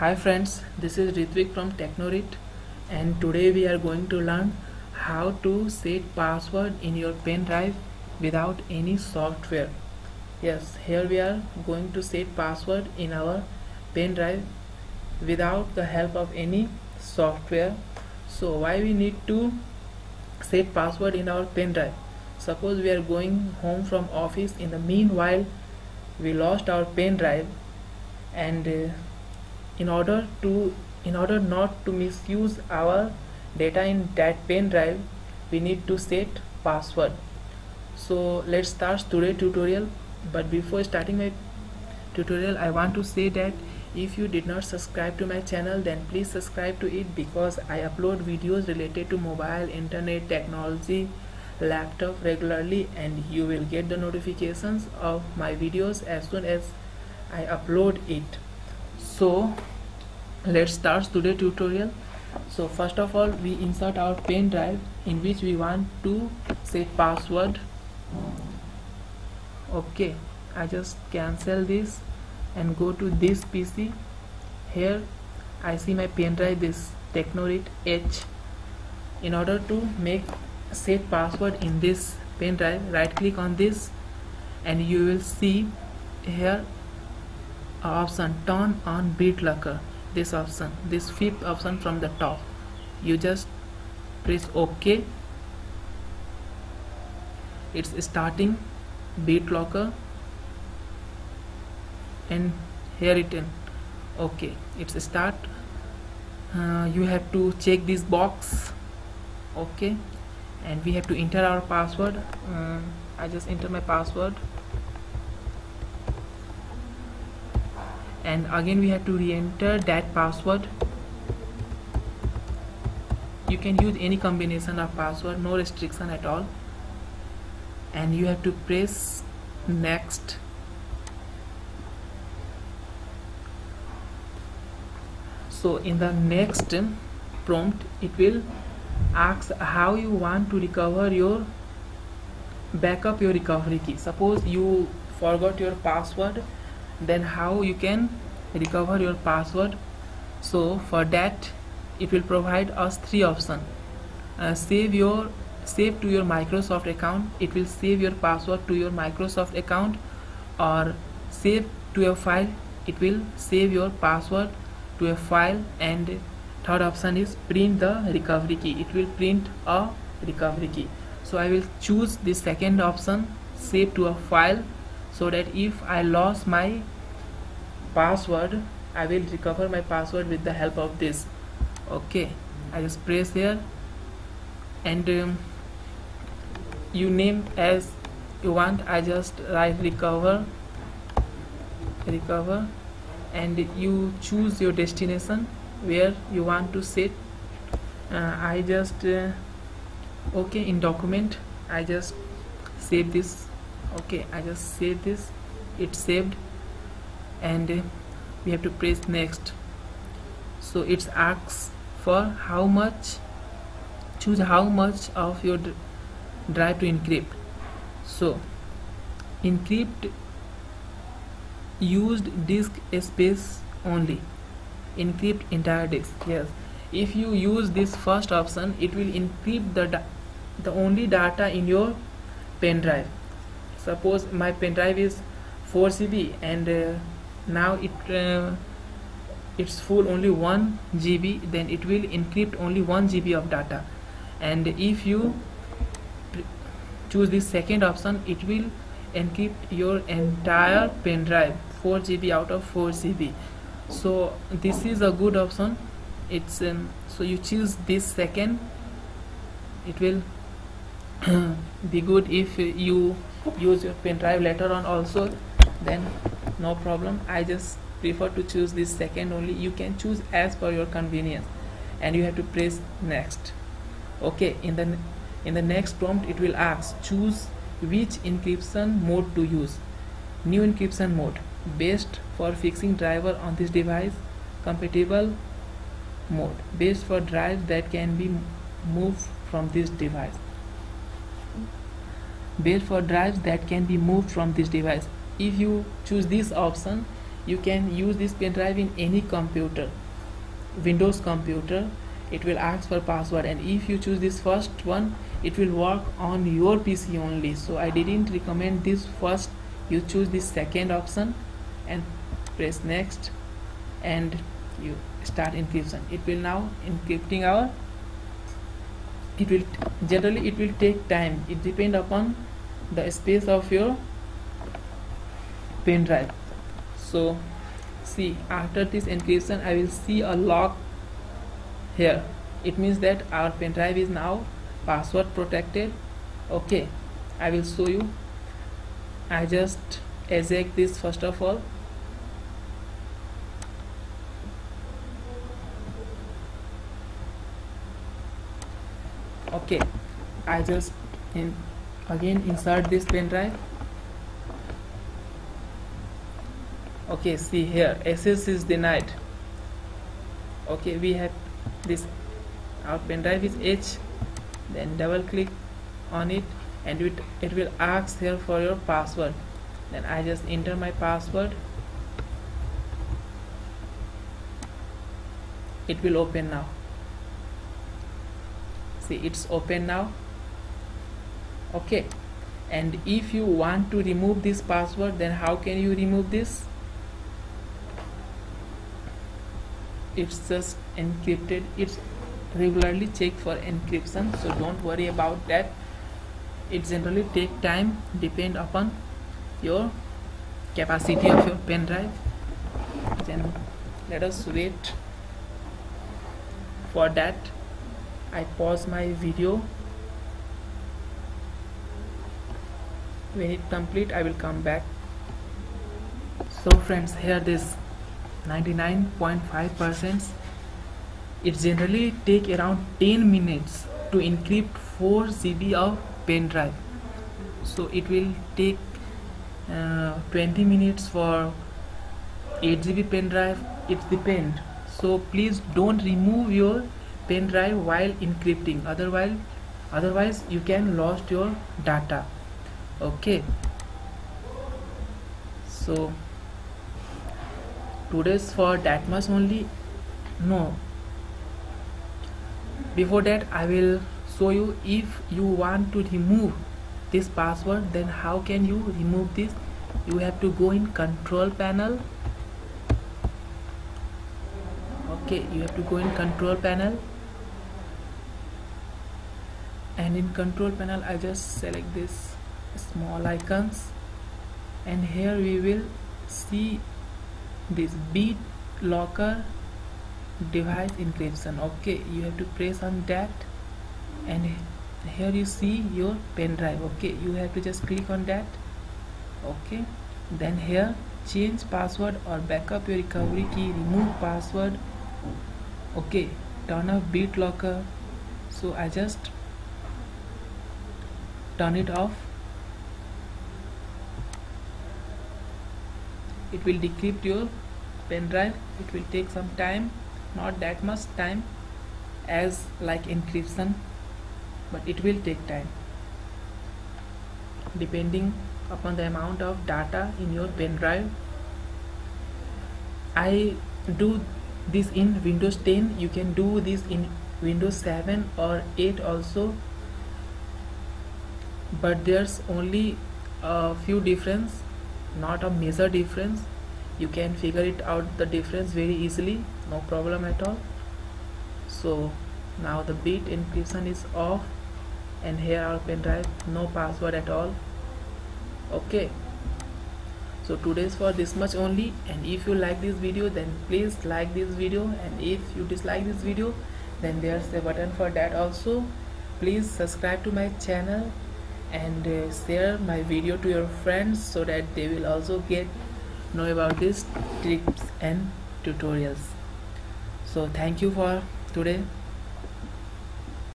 Hi friends, this is Ritwik from Technorit and today we are going to learn how to set password in your pen drive without any software. Yes, here we are going to set password in our pen drive without the help of any software. So why we need to set password in our pen drive? Suppose we are going home from office in the meanwhile we lost our pen drive and uh, in order to in order not to misuse our data in that pen drive we need to set password. So let's start today's tutorial. But before starting my tutorial I want to say that if you did not subscribe to my channel then please subscribe to it because I upload videos related to mobile internet technology laptop regularly and you will get the notifications of my videos as soon as I upload it. So let's start today tutorial. So first of all we insert our pen drive in which we want to set password. Okay I just cancel this and go to this PC here I see my pen drive this Technorit H. In order to make set password in this pen drive right click on this and you will see here option turn on BitLocker this option this fifth option from the top. You just press ok. It's starting BitLocker and here it in okay it's start. Uh, you have to check this box. Okay and we have to enter our password. Uh, I just enter my password and again we have to re-enter that password. You can use any combination of password no restriction at all. And you have to press next. So in the next prompt it will ask how you want to recover your backup your recovery key. Suppose you forgot your password then how you can recover your password. So for that it will provide us three options. Uh, save your save to your Microsoft account. It will save your password to your Microsoft account. Or save to a file. It will save your password to a file. And third option is print the recovery key. It will print a recovery key. So I will choose the second option save to a file so that if I lost my password I will recover my password with the help of this. Okay I just press here. And um, you name as you want I just write recover recover. And you choose your destination where you want to set uh, I just uh, okay in document I just save this okay I just save this. It's saved. And uh, we have to press next. So it asks for how much choose how much of your drive to encrypt. So encrypt used disk space only. Encrypt entire disk yes. If you use this first option it will encrypt the the only data in your pen drive suppose my pen drive is 4 GB and uh, now it uh, it's full only 1 GB then it will encrypt only 1 GB of data. And if you choose the second option it will encrypt your entire pen drive 4 GB out of 4 GB so this is a good option. It's um, so you choose this second it will be good if you use your pen drive later on also then no problem. I just prefer to choose this second only. You can choose as per your convenience and you have to press next. Okay in the in the next prompt it will ask choose which encryption mode to use. New encryption mode. Best for fixing driver on this device. Compatible mode. Best for drives that can be moved from this device best for drives that can be moved from this device. If you choose this option you can use this pen drive in any computer windows computer. It will ask for password and if you choose this first one it will work on your pc only. So i didn't recommend this first. You choose this second option and press next and you start encryption. It will now encrypting our it will generally it will take time. It depend upon the space of your pen drive. So see after this encryption I will see a lock here. It means that our pen drive is now password protected. Okay I will show you. I just eject this first of all. Okay I just in again insert this pen drive. Okay see here access is denied. Okay we have this our pen drive is H then double click on it and it, it will ask here for your password. Then I just enter my password. It will open now. See it's open now okay. And if you want to remove this password then how can you remove this? It's just encrypted. It's regularly check for encryption so don't worry about that. It generally take time depend upon your capacity of your pen drive. Then let us wait for that. I pause my video when it complete I will come back. So friends here this 99.5 percent it generally take around 10 minutes to encrypt 4 GB of pen drive. So it will take uh, 20 minutes for 8 GB pen drive. It depends so please don't remove your pen drive while encrypting. Otherwise otherwise you can lost your data okay. So today's for that much only? No. Before that I will show you if you want to remove this password then how can you remove this? You have to go in control panel. Okay you have to go in control panel. And in control panel I just select this small icons. And here we will see this BitLocker device encryption. Okay you have to press on that. And here you see your pen drive. Okay you have to just click on that. Okay then here change password or backup your recovery key. Remove password. Okay turn off BitLocker so I just turn it off it will decrypt your pen drive. It will take some time not that much time as like encryption but it will take time. Depending upon the amount of data in your pen drive. I do this in Windows 10 you can do this in Windows 7 or 8 also. But there's only a few difference not a major difference. You can figure it out the difference very easily. No problem at all. So now the bit encryption is off and here our pen drive no password at all. Okay. So today's for this much only and if you like this video then please like this video and if you dislike this video then there's a button for that also. Please subscribe to my channel and uh, share my video to your friends so that they will also get know about these tips and tutorials. So thank you for today